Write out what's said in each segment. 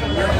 Yeah.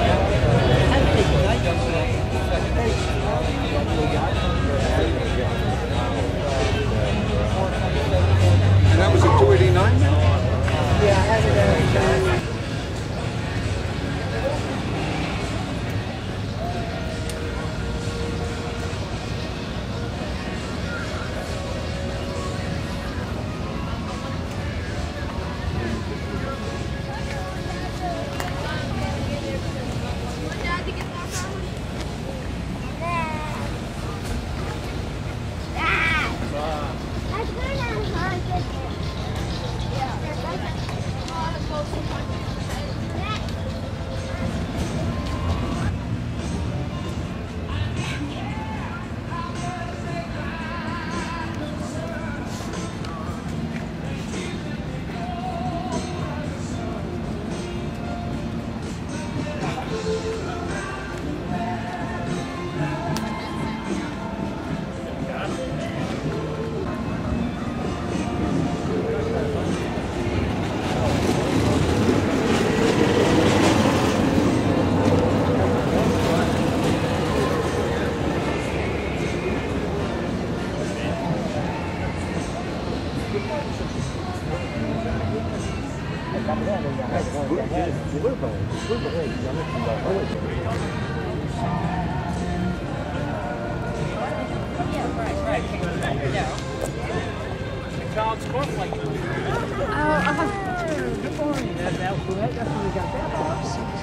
Oh, uh, good morning. That's, that's, that's when we got that box.